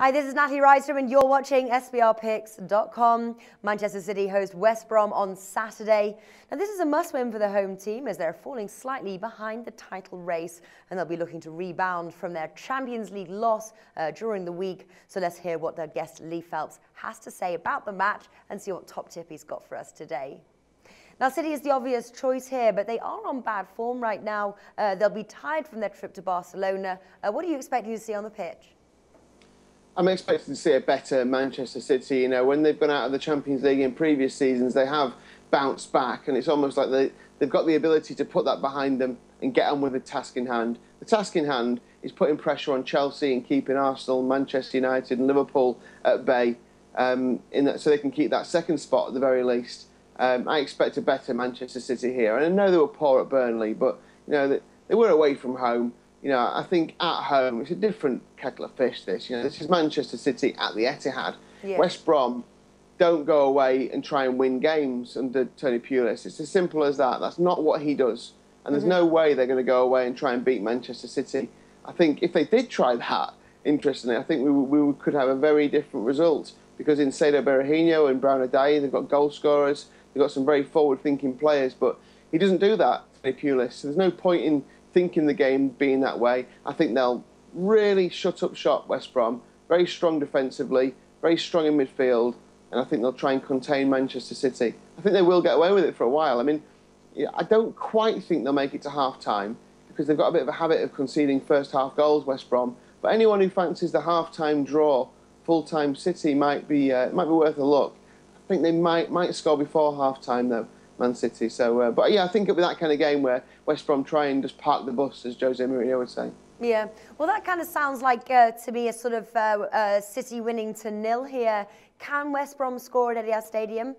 Hi, this is Natalie Rydstrom and you're watching SBRPicks.com. Manchester City host West Brom on Saturday. Now this is a must-win for the home team as they're falling slightly behind the title race and they'll be looking to rebound from their Champions League loss uh, during the week. So let's hear what their guest Lee Phelps has to say about the match and see what top tip he's got for us today. Now, City is the obvious choice here, but they are on bad form right now. Uh, they'll be tired from their trip to Barcelona. Uh, what are you expecting to see on the pitch? I'm expecting to see a better Manchester City. You know, when they've gone out of the Champions League in previous seasons, they have bounced back, and it's almost like they, they've got the ability to put that behind them and get on with the task in hand. The task in hand is putting pressure on Chelsea and keeping Arsenal, Manchester United, and Liverpool at bay, um, that, so they can keep that second spot at the very least. Um, I expect a better Manchester City here, and I know they were poor at Burnley, but you know they, they were away from home you know, I think at home it's a different kettle of fish. This, you know, this is Manchester City at the Etihad. Yeah. West Brom don't go away and try and win games under Tony Pulis. It's as simple as that. That's not what he does, and there's mm-hmm. no way they're going to go away and try and beat Manchester City. I think if they did try that, interestingly, I think we, we could have a very different result because in Saido Berahino and Brown Ideye, they've got goal scorers, they've got some very forward-thinking players, but he doesn't do that. Tony Pulis. So there's no point in thinking the game being that way. I think they'll really shut up shop, West Brom. Very strong defensively, very strong in midfield, and I think they'll try and contain Manchester City. I think they will get away with it for a while. I mean, I don't quite think they'll make it to half time because they've got a bit of a habit of conceding first half goals, West Brom. But anyone who fancies the half time draw, full time City might be uh, might be worth a look. I think they might might score before half time though. Man City. So, uh, but yeah, I think it'll be that kind of game where West Brom try and just park the bus, as Jose Mourinho would say. Yeah, well, that kind of sounds like uh, to me a sort of uh, uh, City winning to nil here. Can West Brom score at Etihad Stadium?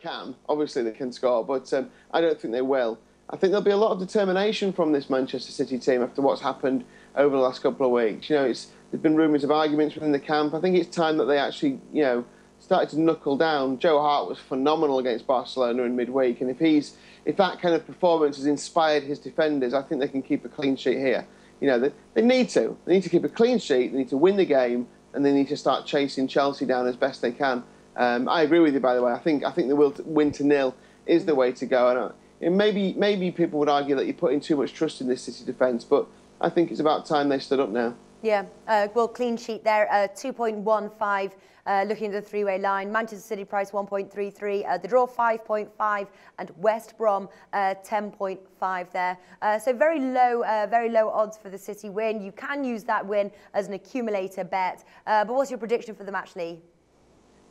Can obviously they can score, but um, I don't think they will. I think there'll be a lot of determination from this Manchester City team after what's happened over the last couple of weeks. You know, it's there's been rumours of arguments within the camp. I think it's time that they actually, you know started to knuckle down. Joe Hart was phenomenal against Barcelona in midweek, and if he's if that kind of performance has inspired his defenders, I think they can keep a clean sheet here. You know, they, they need to. They need to keep a clean sheet. They need to win the game, and they need to start chasing Chelsea down as best they can. Um, I agree with you, by the way. I think I think the will to win to nil is the way to go. And, maybe maybe people would argue that you're putting too much trust in this City defence, but I think it's about time they stood up now. Yeah, uh, well, clean sheet there, uh, 2.15 uh, looking at the three-way line. Manchester City price 1.33, uh, the draw 5.5, and West Brom uh, 10.5 there. Uh, so very low, very low odds for the City win. You can use that win as an accumulator bet. but what's your prediction for the match, Lee?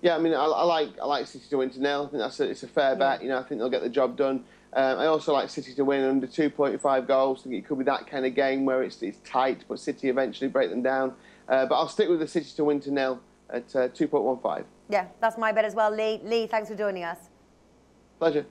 Yeah, I mean, I, I like I like City to win to nil. I think that's a, it's a fair bet. You know, I think they'll get the job done. Um, I also like City to win under 2.5 goals. I think it could be that kind of game where it's, it's tight, but City eventually break them down. Uh, but I'll stick with the City to win to nil at uh, 2.15. Yeah, that's my bet as well, Lee. Lee, thanks for joining us. Pleasure.